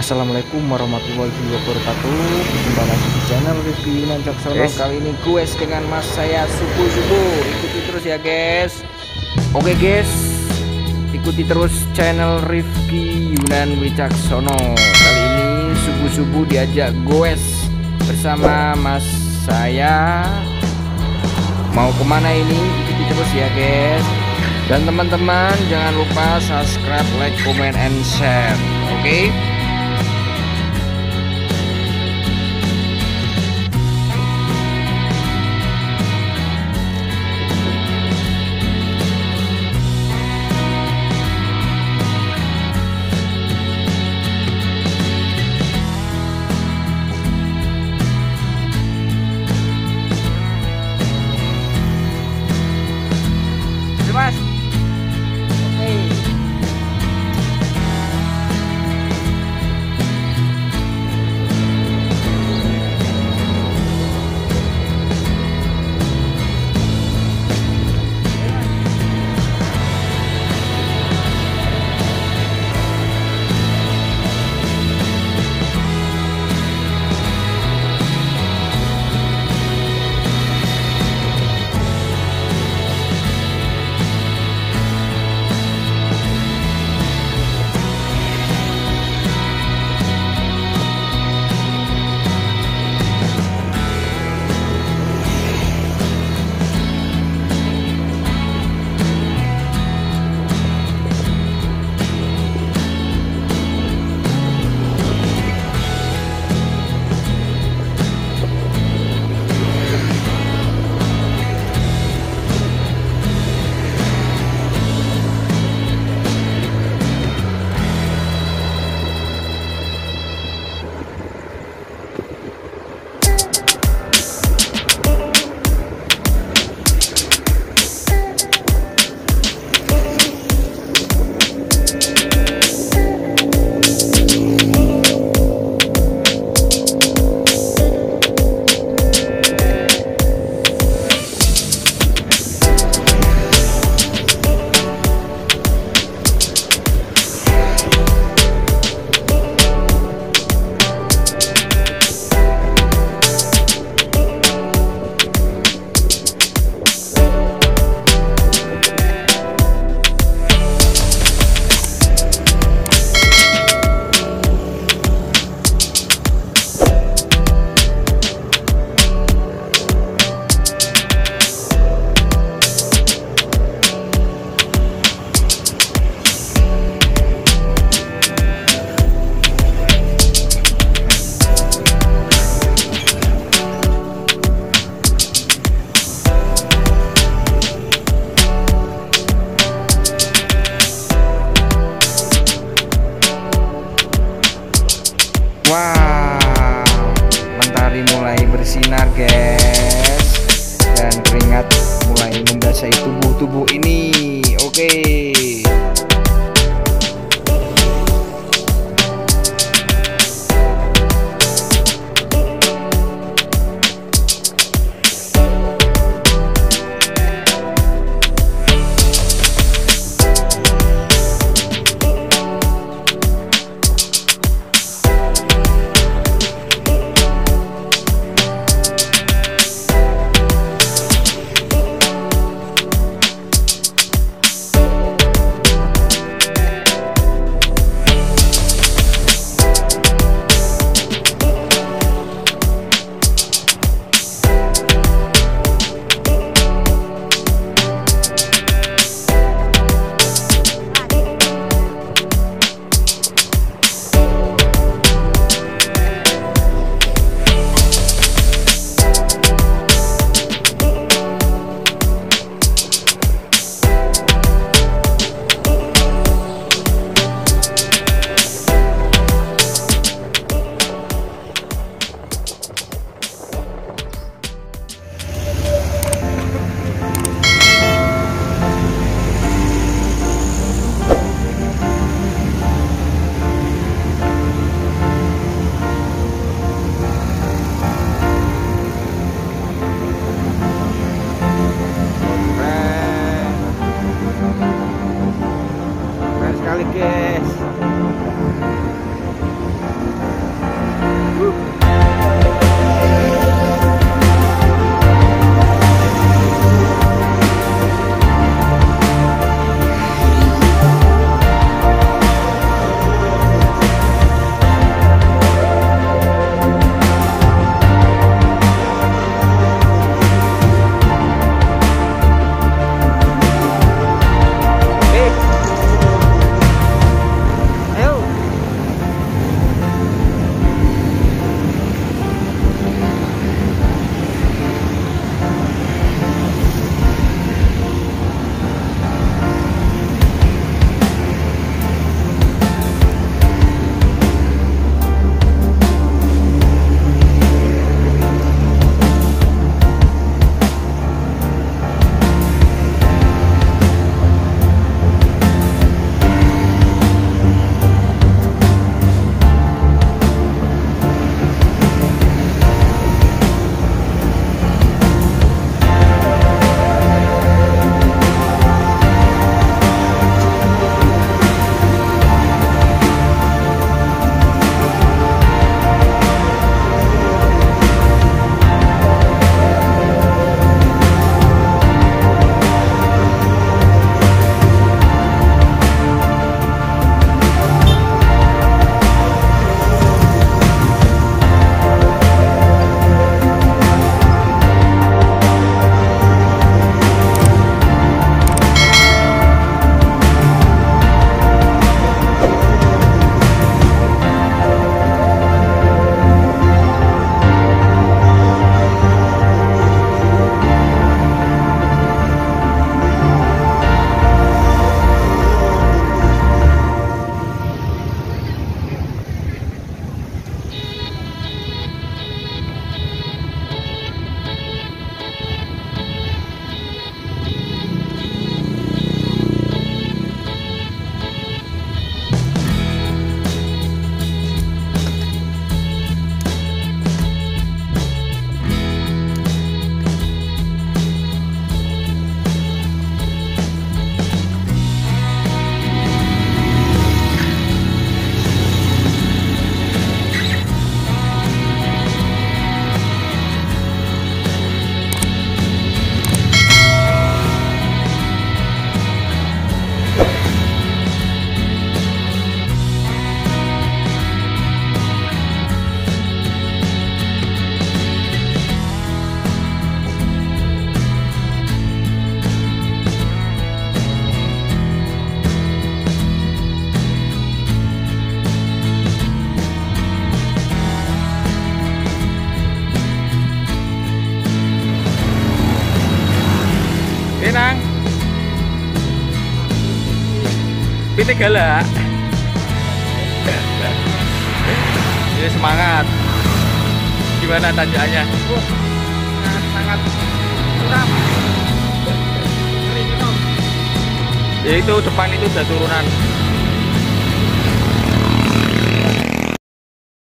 Assalamualaikum warahmatullahi wabarakatuh. Jumpa lagi di channel review Nancok Sono Guys. Kali ini gue dengan mas saya subuh-subuh. Ikuti terus ya guys Oke guys Ikuti terus channel Rifki Yunan Wicaksono Kali ini subuh-subuh diajak goes Bersama mas saya. Mau ke mana ini? Ikuti terus ya guys Dan teman-teman jangan lupa subscribe, like, comment, and share. Oke? Mas. Pite galak. Ini semangat. Gimana tanjakannya? Sangat. Ya itu depan itu udah turunan.